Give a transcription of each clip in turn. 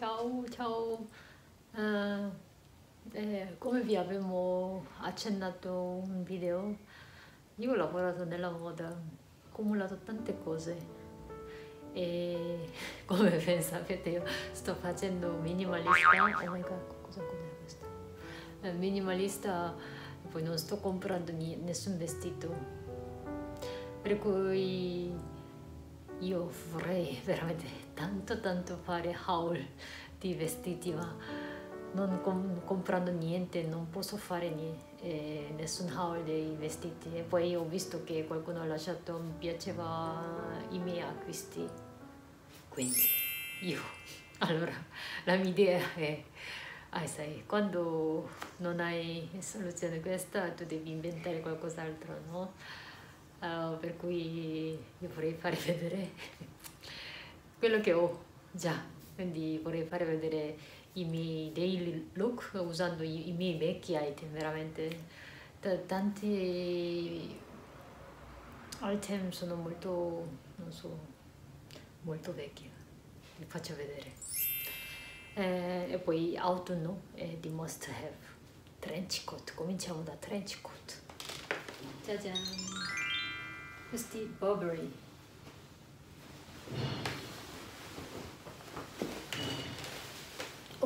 ciao, ciao. Uh, eh, come vi abbiamo accennato un video, io ho lavorato nella moda, ho accumulato tante cose e come ben sapete io sto facendo minimalista, oh my god, cosa cos'è questo? Eh, minimalista, poi non sto comprando nessun vestito, per cui io vorrei veramente tanto tanto fare haul di vestiti ma non com comprando niente non posso fare niente, eh, nessun haul dei vestiti e poi ho visto che qualcuno ha lasciato mi piaceva i miei acquisti quindi io allora la mia idea è ah, sai, quando non hai soluzione questa tu devi inventare qualcos'altro no? Uh, per cui io vorrei fare vedere quello che ho già. Quindi vorrei fare vedere i miei daily look usando i, i miei vecchi item veramente. Tanti item sono molto non so molto vecchi. Vi faccio vedere. Eh, e poi autunno è di must have. Trench coat. Cominciamo da trench coat. 짜잔 questi Burberry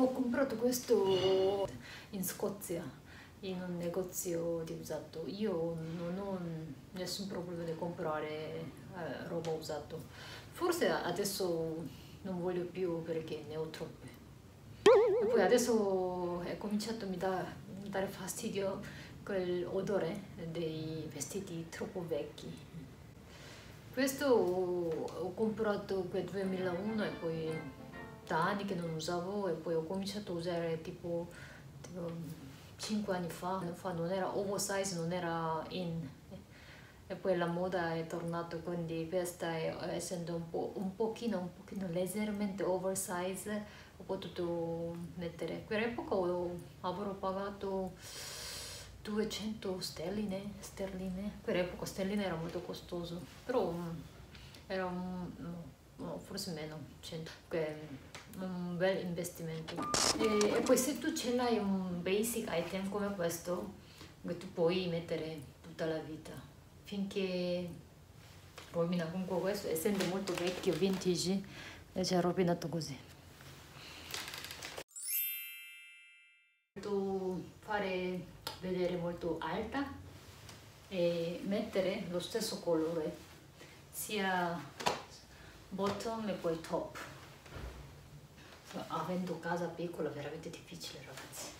ho comprato questo in Scozia in un negozio di usato. Io non ho nessun problema di comprare eh, roba usato. Forse adesso non voglio più perché ne ho troppe. E poi adesso è cominciato a mi da, dare fastidio quell'odore dei vestiti troppo vecchi. Questo ho comprato nel 2001 e poi da anni che non usavo e poi ho cominciato a usare tipo, tipo 5 anni fa, non era oversize, non era in e poi la moda è tornata quindi questa è, essendo un, po', un pochino, un pochino leggermente oversize ho potuto mettere quell'epoca avrò pagato 200 sterline, sterline. per epoca sterline era molto costoso, però mm, era un, no, forse meno, 100, un bel investimento. E, e, poi se tu ce l'hai un basic item come questo, che tu puoi mettere tutta la vita, finché rovina comunque questo, essendo molto vecchio, vintage, e ci ha rovinato così. fare vedere molto alta e mettere lo stesso colore sia bottom e poi top. Avendo casa piccola veramente difficile ragazzi.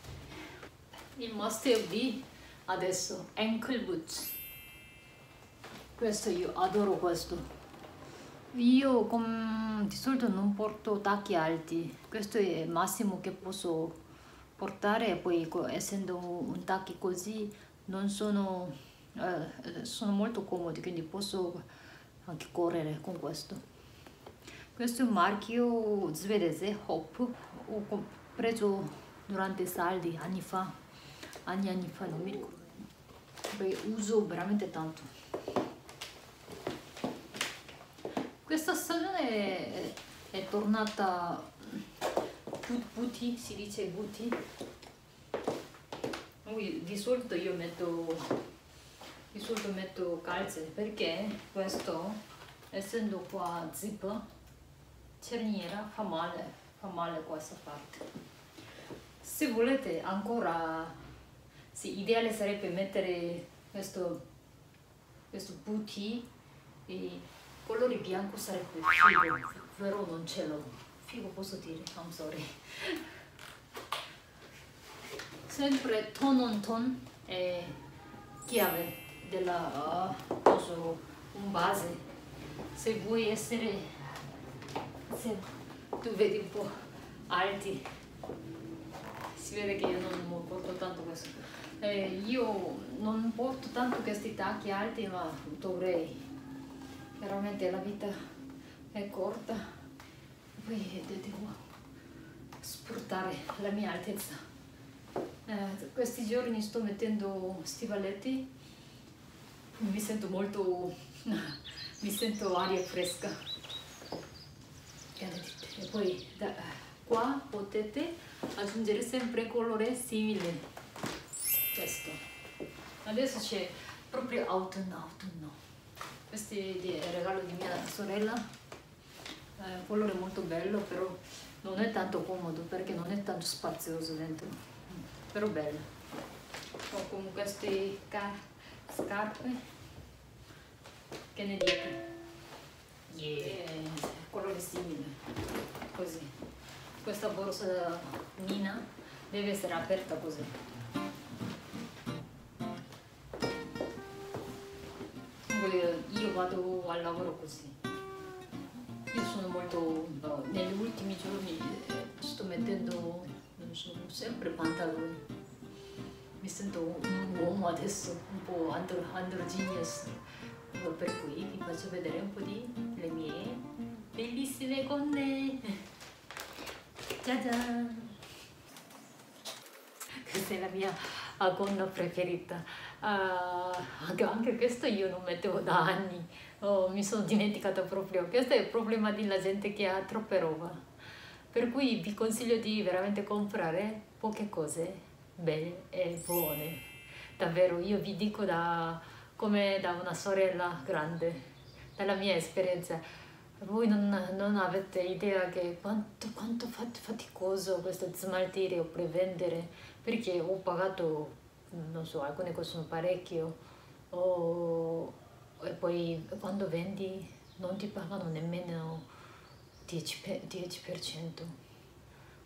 Il must have di adesso ankle boots. Questo io adoro questo. Io com, di solito non porto tacchi alti. Questo è il massimo che posso portare. Poi essendo un tacchi così non sono, eh, sono molto comodi quindi posso anche correre con questo questo è un marchio svedese Hop ho preso durante saldi anni fa anni anni fa non mi ricordo perché uso veramente tanto questa stagione è, è tornata buti, si dice buti. Di solito io metto, di solito metto calze perché questo, essendo qua zip, cerniera, fa male, fa male questa parte. Se volete ancora, sì, ideale sarebbe mettere questo, questo booty e colore bianco sarebbe figo, però non ce l'ho figo posso dire, I'm sorry. Sempre ton on ton è chiave della uh, posso, un base. Se vuoi essere, se tu vedi un po' alti, si vede che io non porto tanto questo. Eh, io non porto tanto questi tacchi alti ma dovrei veramente la vita è corta poi devo sfruttare la mia altezza. Eh, questi giorni sto mettendo stivaletti, mi sento molto, mi sento aria fresca. E poi da, qua potete aggiungere sempre colore simile. Questo. Adesso c'è proprio autunno autunno questo è il regalo di mia sorella eh, colore molto bello però non è tanto comodo perché non è tanto spazioso dentro. Però bello. Ho con queste scarpe. Che ne dite? Yeah. Colore simile. Così. Questa borsa Nina deve essere aperta così. Io vado al lavoro così. Io sono molto negli ultimi giorni eh, sto mettendo non so, sempre pantaloni. Mi sento un uomo adesso un po' andro, androgynous. Per cui vi faccio vedere un po' di le mie bellissime gonne 짜잔! Questa è la mia gonna preferita. Uh, anche, anche, questo io non mettevo da anni. Oh, mi sono dimenticata proprio. Questo è il problema della gente che ha troppa roba. Per cui vi consiglio di veramente comprare poche cose belle e buone. Davvero, io vi dico da, come da una sorella grande, dalla mia esperienza voi non, non, avete idea che quanto, quanto fat, faticoso questo smaltire o prevendere perché ho pagato non so alcune cose sono parecchio o, e poi quando vendi non ti pagano nemmeno 10%, 10%.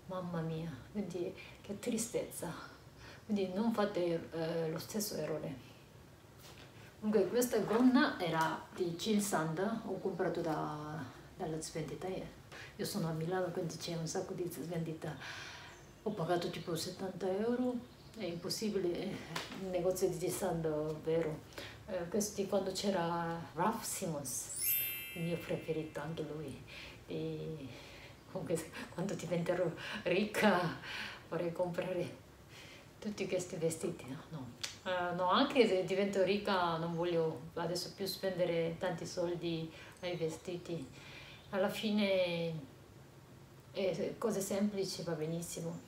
mamma mia quindi che tristezza quindi non fate eh, lo stesso errore Comunque questa gonna era di Jill Sand, ho comprato da, dalla svendita. Io sono a Milano, quindi c'è un sacco di svendita. Ho pagato tipo 70 euro, è impossibile, il negozio di Jill Sand, vero. Eh, questi quando c'era Ralph Simmons, il mio preferito, anche lui. E comunque quando diventerò ricca vorrei comprare tutti questi vestiti, no? no. Uh, no, anche se divento ricca non voglio adesso più spendere tanti soldi ai vestiti. Alla fine eh, cose semplici va benissimo.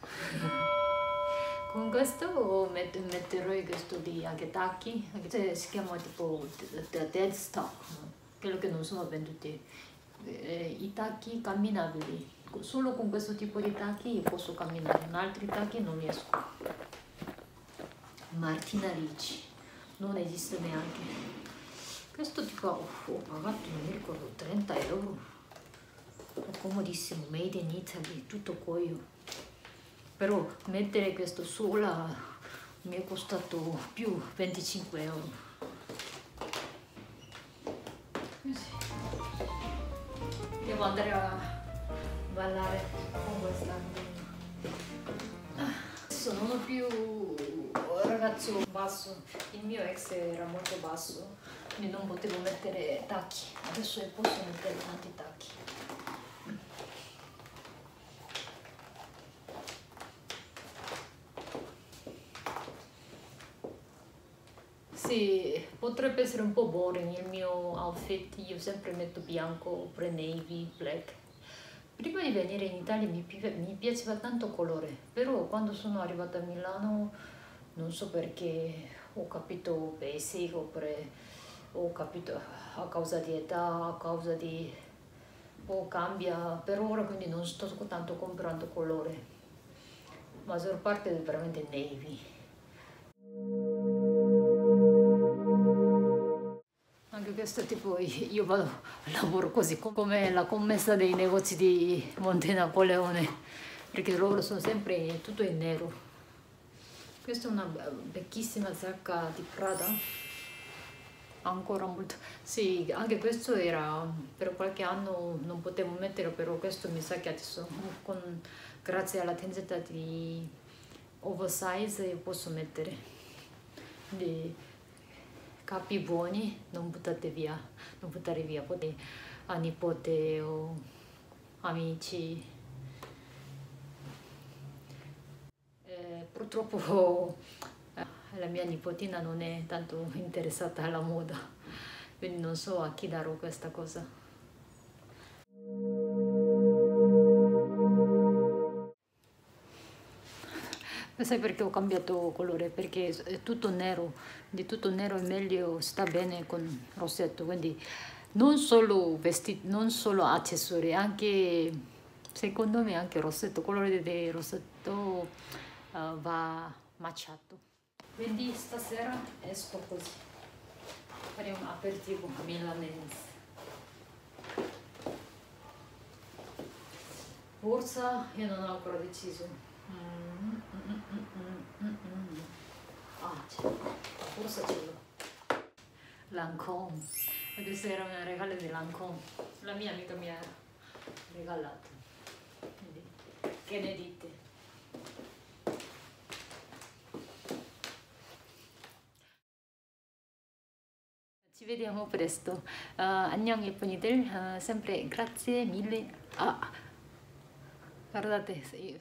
Con questo met metterò questo di anche si chiama tipo dead stock, quello che non sono venduti, eh, i tacchi camminabili solo con questo tipo di tacchi io posso camminare, con altri tacchi non riesco. Martina Ricci, non esiste neanche. Questo tipo ho, ho pagato, non mi ricordo, 30 euro. È comodissimo, made in Italy, tutto cuoio. Però mettere questo sola mi è costato più 25 euro. Devo andare a ballare con questa adesso non ho più ragazzo basso. Il mio ex era molto basso quindi non potevo mettere tacchi. Adesso posso mettere tanti tacchi. Sì, potrebbe essere un po' boring il mio outfit, io sempre metto bianco oppure navy, black Prima di venire in Italia mi, mi piaceva tanto colore, però quando sono arrivata a Milano non so perché ho capito basic oppure ho capito a causa di età, a causa di... o cambia per ora quindi non sto tanto comprando colore. La maggior parte è veramente navy. Questo tipo io vado lavoro così come la commessa dei negozi di Monte Napoleone perché loro sono sempre tutto in nero. Questa è una vecchissima sacca di Prada. Ancora molto. Sì anche questo era per qualche anno non potevo mettere però questo mi sa che adesso con, grazie alla tendenza di oversize posso mettere. Di, capi buoni non buttate via, non buttare via, potete a nipote o amici. Eh, purtroppo eh, la mia nipotina non è tanto interessata alla moda, quindi non so a chi darò questa cosa. Sai perché ho cambiato colore? Perché è tutto nero, di tutto nero è meglio, sta bene con rossetto, quindi non solo vestiti, non solo accessori, anche secondo me anche rossetto, colore del rossetto uh, va matchato. Quindi stasera esco così, faremo un aperitivo milanese. Borsa io non ho ancora deciso. Mm, mm, ah, c'è. Borsa ce l'ho. Lancome. E questo era un regalo di Lancome. La mia amica mi ha regalato. Quindi, che ne dite? Ci vediamo presto. Uh, 안녕 예쁜이들. Uh, sempre grazie mille. Ah. Guardate, io